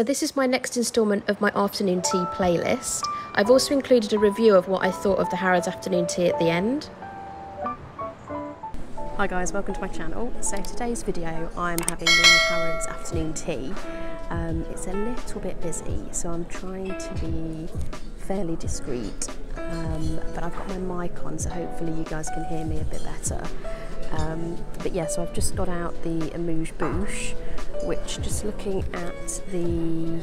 So this is my next instalment of my afternoon tea playlist. I've also included a review of what I thought of the Harrods afternoon tea at the end. Hi guys, welcome to my channel. So today's video I'm having the Harrods afternoon tea. Um, it's a little bit busy so I'm trying to be fairly discreet um, but I've got my mic on so hopefully you guys can hear me a bit better. Um, but yeah, so I've just got out the Amuse Bouche which just looking at the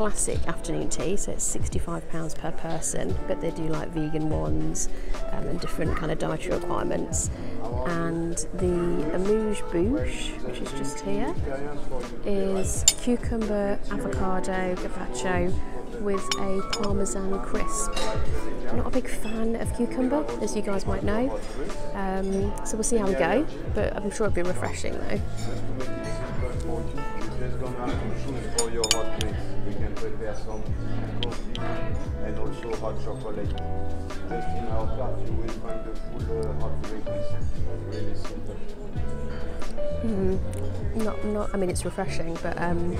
classic afternoon tea, so it's £65 per person, but they do like vegan ones um, and different kind of dietary requirements. And the amuse bouche, which is just here, is cucumber, avocado, gazpacho with a parmesan crisp. I'm not a big fan of cucumber, as you guys might know, um, so we'll see how we go, but I'm sure it'll be refreshing though. and also hot chocolate. Just in our you will find the full uh, hot drinks. Really simple. Mm, not, not. I mean, it's refreshing, but um,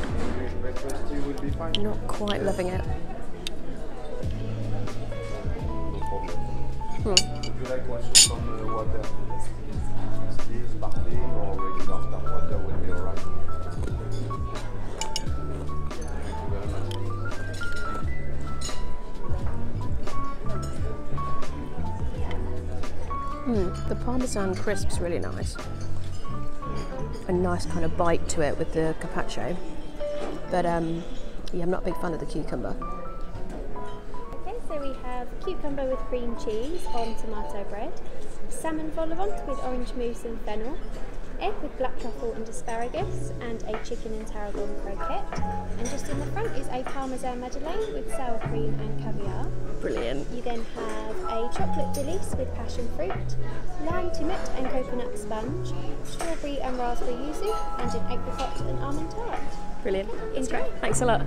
not quite loving it. Hmm. Would you like also some uh, water? Still sparkling or regular tap water will be alright. Mm, the Parmesan crisp's really nice. A nice kind of bite to it with the carpaccio. But um, yeah, I'm not a big fan of the cucumber. Okay, so we have cucumber with cream cheese on tomato bread, salmon vol au vent with orange mousse and fennel, egg with black truffle and asparagus, and a chicken and tarragon croquette. And just in the front is a parmesan madeleine with sour cream and caviar. Brilliant. You then have a chocolate delice with passion fruit, lime timut and coconut sponge, strawberry and raspberry yuzu, and an apricot and almond tart. Brilliant. Enjoy. Thanks a lot.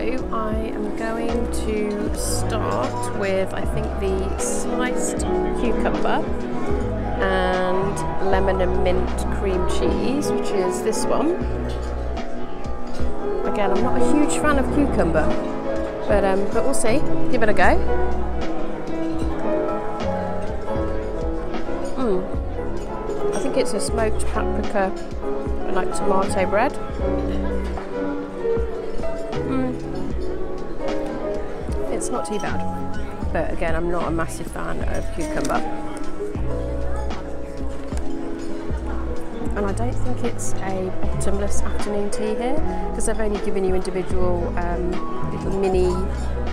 I am going to start with I think the sliced cucumber and lemon and mint cream cheese, which is this one. Again, I'm not a huge fan of cucumber, but um, but we'll see. Give it a go. Mm. I think it's a smoked paprika like tomato bread. It's not too bad. But again, I'm not a massive fan of cucumber. And I don't think it's a bottomless afternoon tea here because they've only given you individual um, little mini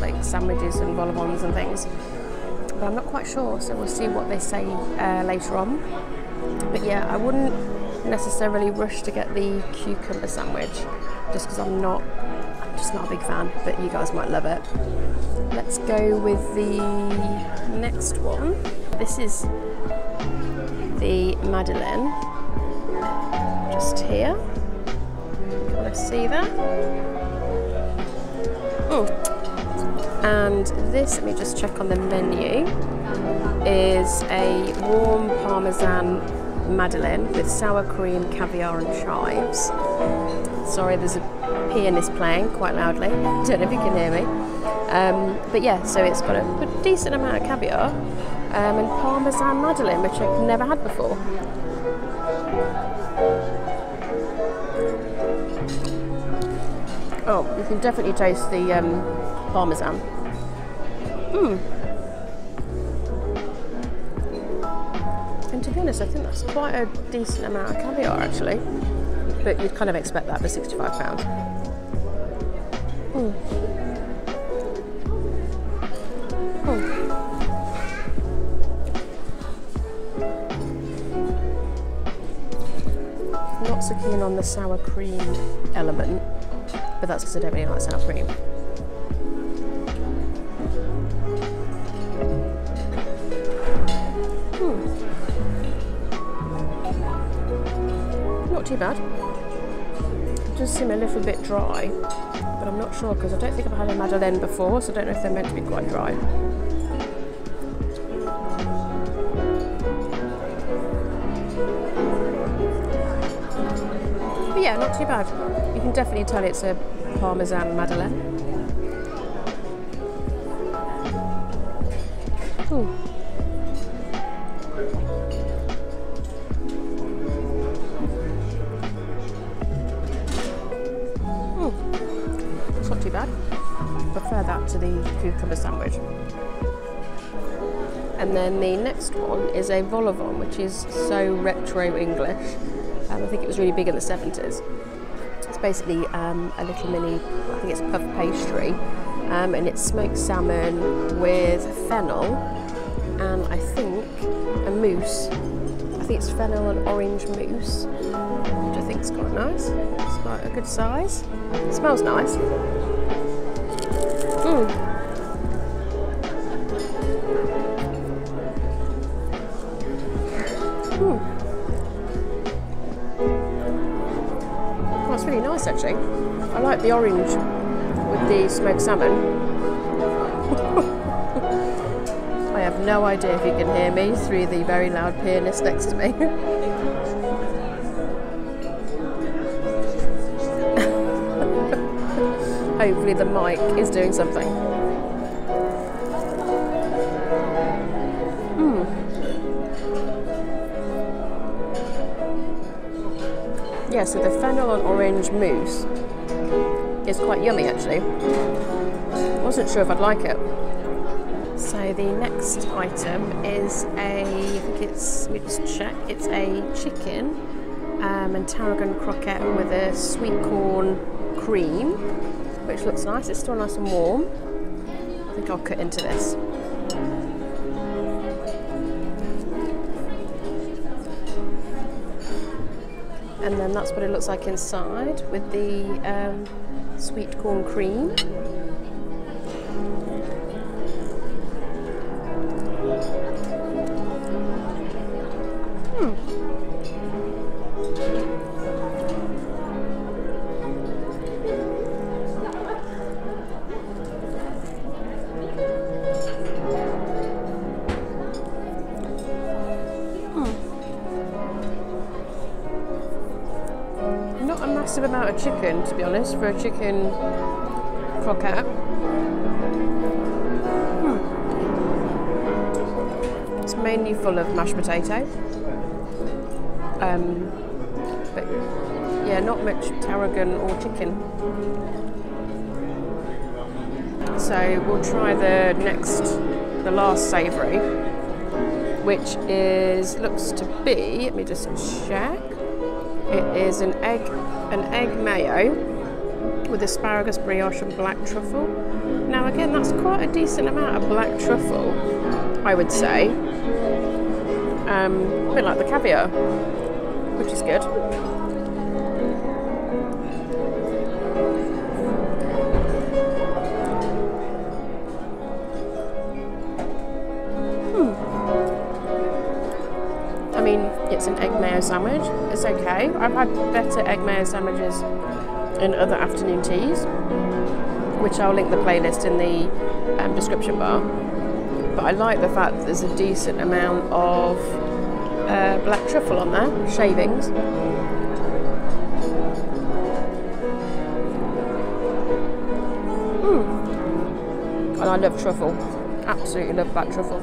like sandwiches and au and things. But I'm not quite sure, so we'll see what they say uh, later on. But yeah, I wouldn't necessarily rush to get the cucumber sandwich just because I'm not not a big fan, but you guys might love it. Let's go with the next one. This is the Madeleine, just here. Can I see that? Oh. And this, let me just check on the menu, is a warm Parmesan Madeleine with sour cream, caviar and chives. Sorry, there's a pianist playing quite loudly. I don't know if you can hear me. Um, but yeah, so it's got a, a decent amount of caviar um, and Parmesan Madeleine, which I've never had before. Oh, you can definitely taste the um, Parmesan. Mmm. And to be honest, I think that's quite a decent amount of caviar actually. But you'd kind of expect that for £65. Mm. so keen on the sour cream element, but that's because I don't really like sour cream. Hmm. Not too bad. It does seem a little bit dry, but I'm not sure because I don't think I've had a Madeleine before, so I don't know if they're meant to be quite dry. But yeah, not too bad. You can definitely tell it's a Parmesan Madeleine. Ooh. To the cucumber sandwich. And then the next one is a vol au vent, which is so retro English. Um, I think it was really big in the 70s. It's basically um, a little mini, I think it's puff pastry, um, and it's smoked salmon with fennel and I think a mousse. I think it's fennel and orange mousse, which I think is quite nice. It's quite a good size. It smells nice. The orange with the smoked salmon. I have no idea if you can hear me through the very loud pianist next to me. Hopefully the mic is doing something. Hmm. Yeah, so the fennel and orange mousse is quite yummy actually. Wasn't sure if I'd like it. So the next item is a, I think it's, let me just check, it's a chicken um, and tarragon croquette with a sweet corn cream, which looks nice. It's still nice and warm. I think I'll cut into this. and then that's what it looks like inside with the um, sweet corn cream. Massive amount of chicken, to be honest, for a chicken croquette. Hmm. It's mainly full of mashed potato. Um, but yeah, not much tarragon or chicken. So we'll try the next, the last savoury, which is looks to be. Let me just check. It is an egg, an egg mayo with asparagus brioche and black truffle. Now again, that's quite a decent amount of black truffle, I would say. Um, a bit like the caviar, which is good. An egg mayo sandwich. It's okay. I've had better egg mayo sandwiches in other afternoon teas, which I'll link the playlist in the um, description bar. But I like the fact that there's a decent amount of uh, black truffle on there, shavings. Mm. And I love truffle. Absolutely love black truffle.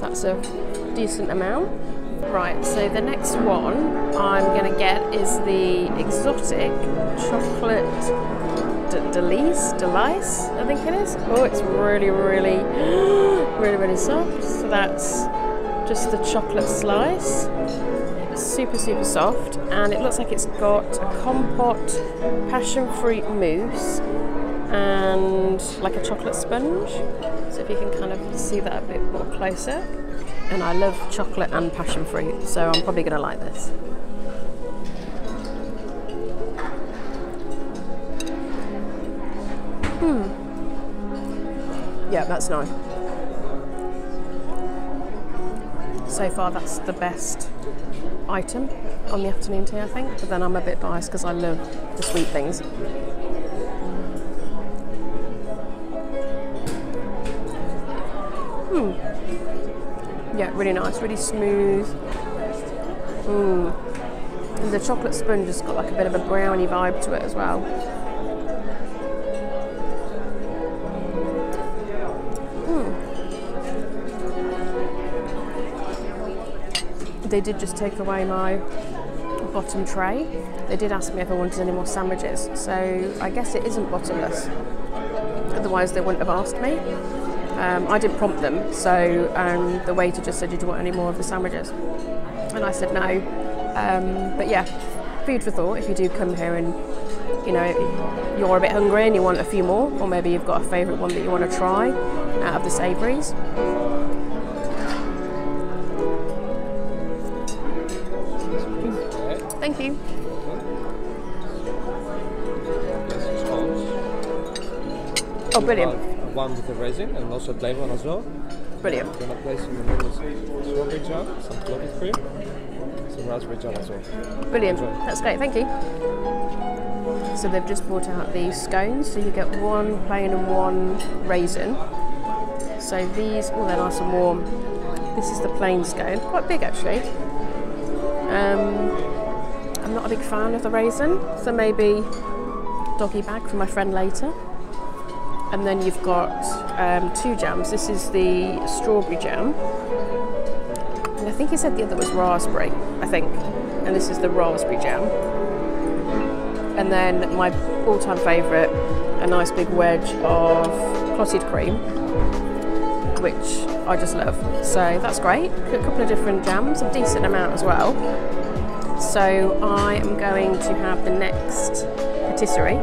That's a decent amount. Right, so the next one I'm going to get is the exotic chocolate d- delice, delice, I think it is. Oh, it's really, really, really, really soft. So that's just the chocolate slice. Super, super soft, and it looks like it's got a compote, passion fruit mousse, and like a chocolate sponge. So if you can kind of see that a bit more closer and I love chocolate and passion fruit, so I'm probably going to like this. Hmm. Yeah, that's nice. So far, that's the best item on the afternoon tea, I think. But then I'm a bit biased because I love the sweet things. Hmm. Yeah, really nice, really smooth. Mm. And the chocolate sponge has got like a bit of a brownie vibe to it as well. they did just take away my bottom tray. They did ask me if I wanted any more sandwiches, so I guess it isn't bottomless. Otherwise, they wouldn't have asked me. Um, I didn't prompt them, so um, the waiter just said, Did you want any more of the sandwiches? And I said no. Um, but yeah, food for thought if you do come here and you know you're a bit hungry and you want a few more, or maybe you've got a favourite one that you want to try out of the savouries. Thank you. Oh, brilliant. One with the raisin and also plain one as well. Brilliant. Then I place in the middle some strawberry jam, some clotted cream, some raspberry jam as well. Brilliant. That's great. Thank you. So they've just brought out these scones. So you get one plain and one raisin. So these, oh, they're nice and warm. This is the plain scone, quite big actually. Um, I'm not a big fan of the raisin, so maybe doggy bag for my friend later. And then you've got um, two jams. This is the strawberry jam. And I think he said the other was raspberry, I think. And this is the raspberry jam. And then my all time favourite, a nice big wedge of clotted cream, which I just love. So that's great. A couple of different jams, a decent amount as well. So I am going to have the next patisserie,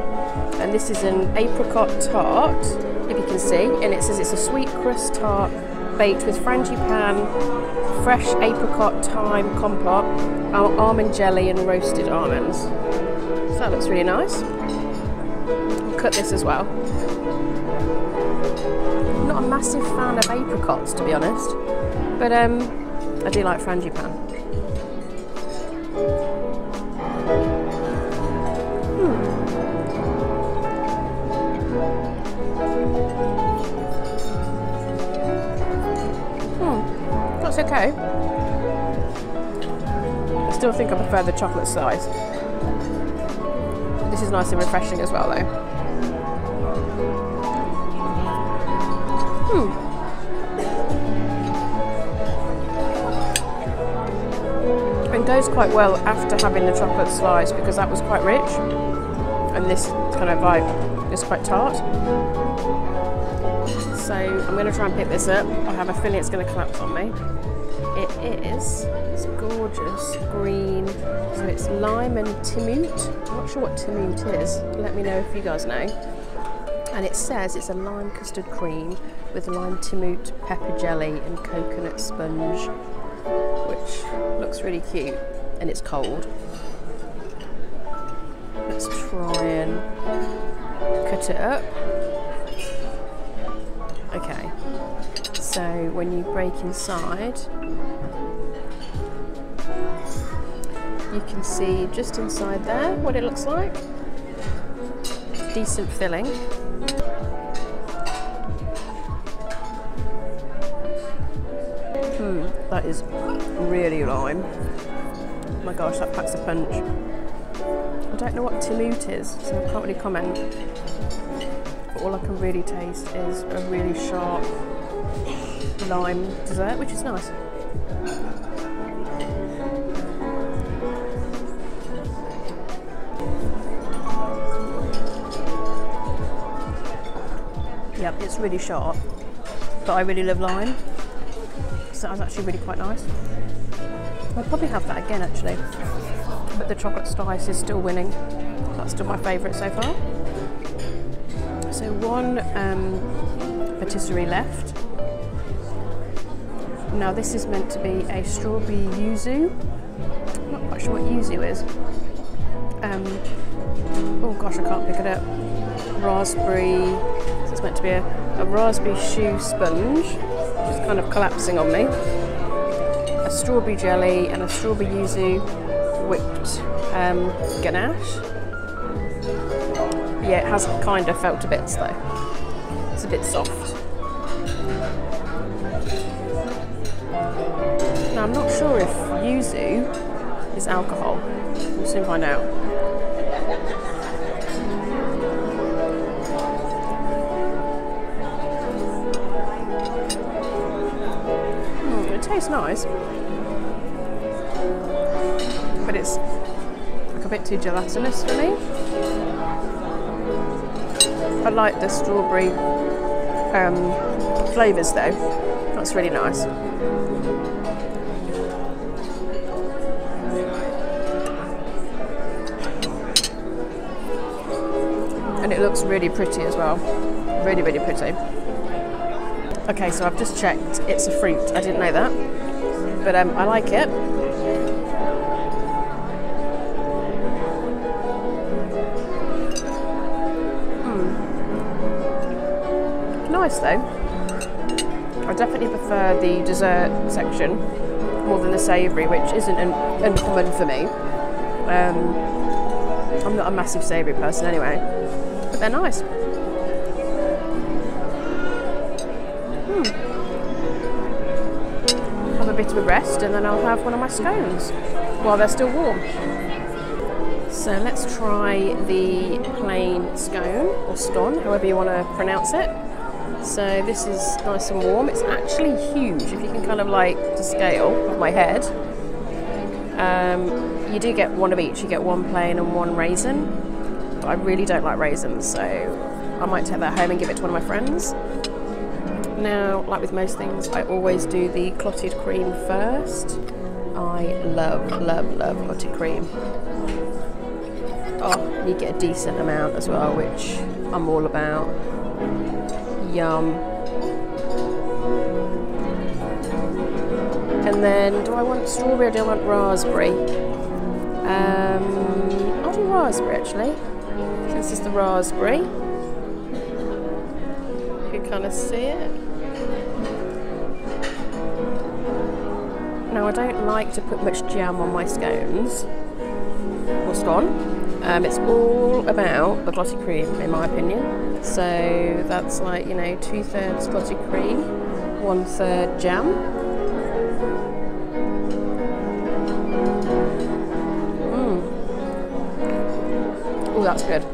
and this is an apricot tart, if you can see, and it says it's a sweet crust tart baked with frangipane, fresh apricot thyme compote, al- almond jelly, and roasted almonds. So that looks really nice. I'll cut this as well. I'm not a massive fan of apricots, to be honest, but um, I do like frangipane. That's okay. I still think I prefer the chocolate slice. This is nice and refreshing as well, though. Hmm. And goes quite well after having the chocolate slice because that was quite rich, and this kind of like is quite tart. So I'm going to try and pick this up. I have a feeling it's going to collapse on me. It is. It's gorgeous green. So it's lime and timut. I'm not sure what timut is. Let me know if you guys know. And it says it's a lime custard cream with lime timut, pepper jelly, and coconut sponge, which looks really cute. And it's cold. Let's try and cut it up. So when you break inside, you can see just inside there what it looks like. Decent filling. Hmm, that is really lime. Oh my gosh, that packs a punch. I don't know what timut is, so I can't really comment but all I can really taste is a really sharp lime dessert, which is nice. Yep, it's really sharp, but I really love lime, so that was actually really quite nice. I'll probably have that again actually, but the chocolate slice is still winning. That's still my favourite so far. So one um, patisserie left. Now this is meant to be a strawberry yuzu. I'm not quite sure what yuzu is. Um, oh gosh, I can't pick it up. raspberry. So it's meant to be a, a raspberry choux sponge, which is kind of collapsing on me. A strawberry jelly and a strawberry yuzu whipped um, ganache. Yeah, it has kind of felt a bits though. It's a bit soft. Sure if yuzu is alcohol. We'll soon find out. Mm, it tastes nice, but it's like a bit too gelatinous for me. I like the strawberry um, flavours though. That's really nice. It looks really pretty as well. Really, really pretty. Okay, so I've just checked. It's a fruit. I didn't know that. But um, I like it. nice though. I definitely prefer the dessert section more than the savoury, which isn't an, uncommon for me. Um, I'm not a massive savoury person anyway, but they're nice. Hmm. Have a bit of a rest and then I'll have one of my scones while they're still warm. So let's try the plain scone or scone, however you want to pronounce it. So this is nice and warm. It's actually huge if you can kind of like to scale of my head. Um, you do get one of each. You get one plain and one raisin. I really don't like raisins, so I might take that home and give it to one of my friends. Now, like with most things, I always do the clotted cream first. I love, love, love clotted cream. Oh, you get a decent amount as well, which I'm all about. Yum. And then, do I want strawberry or do I want raspberry? Um, I'll do raspberry actually. This is the raspberry. You can kind of see it. Now, I don't like to put much jam on my scones or scone. Um, it's all about the clotted cream, in my opinion. So that's like, you know, two thirds clotted cream, one third jam. Mm. Oh, that's good.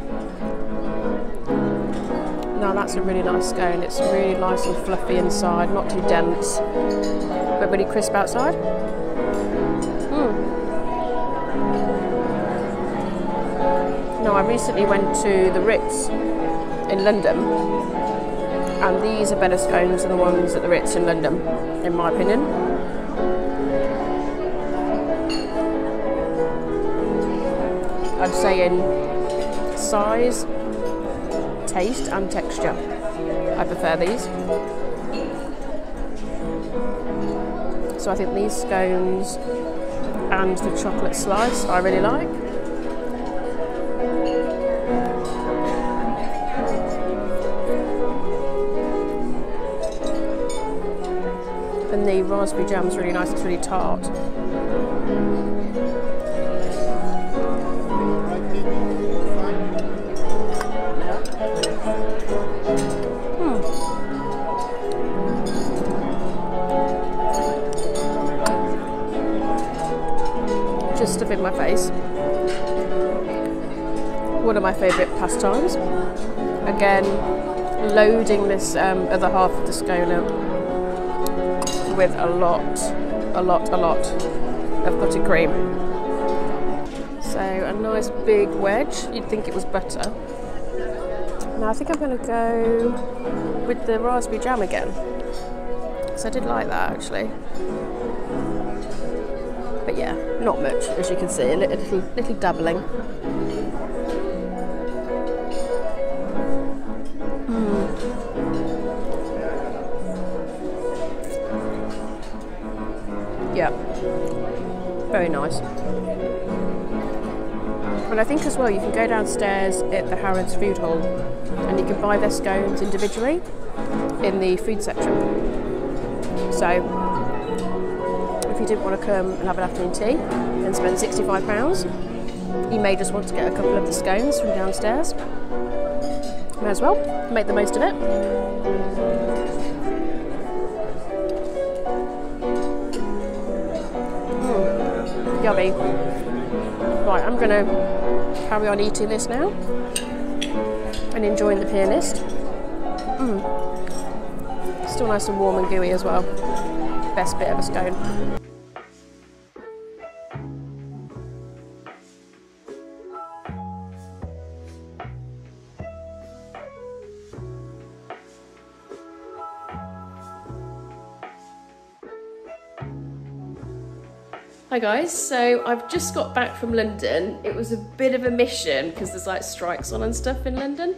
That's a really nice scone. It's really nice and fluffy inside, not too dense, but really crisp outside. Hmm. Now, I recently went to the Ritz in London, and these are better scones than the ones at the Ritz in London, in my opinion. I'd say in size, taste, and texture, I prefer these. So I think these scones and the chocolate slice I really like. And the raspberry jam is really nice, it's really tart. My face. One of my favourite pastimes. Again, loading this um, other half of the scone with a lot, a lot, a lot of clotted cream. So a nice big wedge, you'd think it was butter. Now I think I'm going to go with the raspberry jam again. So I did like that actually. But yeah, not much as you can see, a little, little dabbling. Hmm. Yeah, very nice. But I think as well you can go downstairs at the Harrods Food Hall and you can buy their scones individually in the food section. So you didn't want to come and have an afternoon tea and spend £65, you may just want to get a couple of the scones from downstairs. May as well make the most of it. Mm, yummy. Right, I'm going to carry on eating this now and enjoying the pianist. Mm. Still nice and warm and gooey as well. Best bit of a scone. Guys, so I've just got back from London. It was a bit of a mission because there's like strikes on and stuff in London.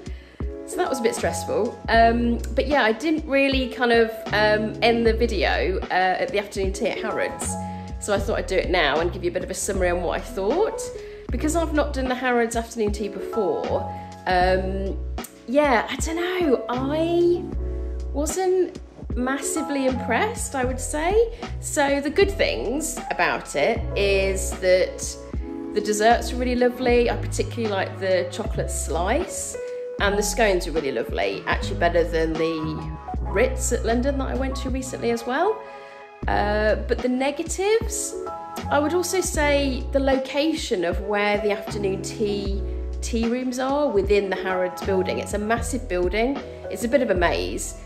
So that was a bit stressful. Um, but yeah, I didn't really kind of um, end the video uh, at the afternoon tea at Harrods. So I thought I'd do it now and give you a bit of a summary on what I thought. Because I've not done the Harrods afternoon tea before, um, yeah, I don't know, I wasn't massively impressed, I would say. So the good things about it is that the desserts are really lovely. I particularly like the chocolate slice and the scones are really lovely, actually better than the Ritz at London that I went to recently as well. Uh, but the negatives, I would also say the location of where the afternoon tea tea rooms are within the Harrods building. It's a massive building, it's a bit of a maze,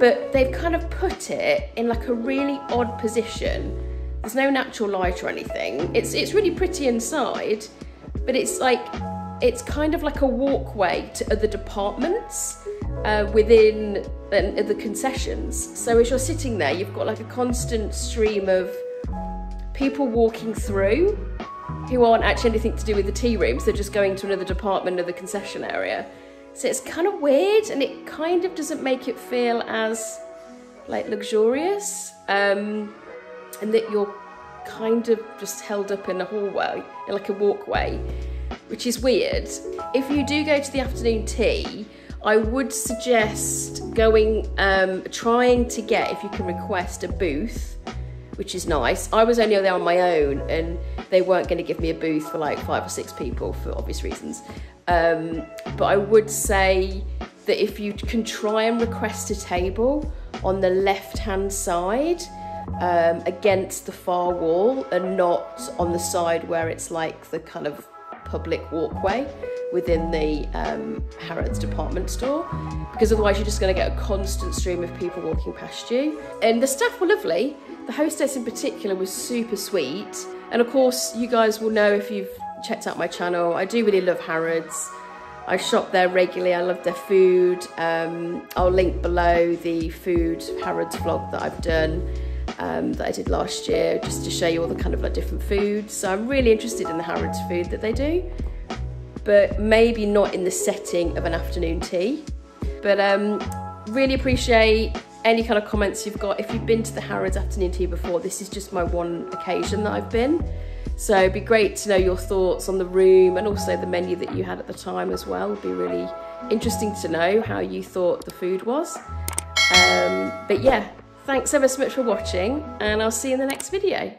but they've kind of put it in like a really odd position. There's no natural light or anything. It's it's really pretty inside, but it's like it's kind of like a walkway to other departments uh, within uh, the concessions. So as you're sitting there, you've got like a constant stream of people walking through who aren't actually anything to do with the tea rooms. They're just going to another department of the concession area. So it's kind of weird and it kind of doesn't make it feel as like luxurious um, and that you're kind of just held up in a hallway, like a walkway, which is weird. If you do go to the afternoon tea, I would suggest going, um, trying to get, if you can request a booth, which is nice. I was only there on my own and they weren't going to give me a booth for like five or six people for obvious reasons. Um, but I would say that if you can try and request a table on the left hand side um, against the far wall and not on the side where it's like the kind of public walkway within the um, Harrods department store because otherwise you're just going to get a constant stream of people walking past you. And the staff were lovely. The hostess in particular was super sweet. And of course, you guys will know if you've checked out my channel. I do really love Harrods. I shop there regularly. I love their food. Um, I'll link below the food Harrods vlog that I've done um, that I did last year just to show you all the kind of like different foods. So I'm really interested in the Harrods food that they do, but maybe not in the setting of an afternoon tea. But um, really appreciate any kind of comments you've got. If you've been to the Harrods afternoon tea before, this is just my one occasion that I've been. So it'd be great to know your thoughts on the room and also the menu that you had at the time as well. It'd be really interesting to know how you thought the food was. Um, but yeah, thanks ever so much for watching and I'll see you in the next video.